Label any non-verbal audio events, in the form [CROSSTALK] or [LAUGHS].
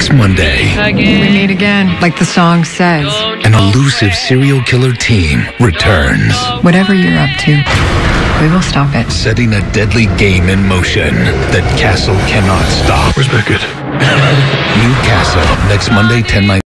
Next Monday, We meet again, like the song says. an elusive serial killer team returns, Whatever you're up to, we will stop it. setting a deadly game in motion that Castle cannot stop. Where's Beckett? [LAUGHS] New Castle, next Monday, 10, 9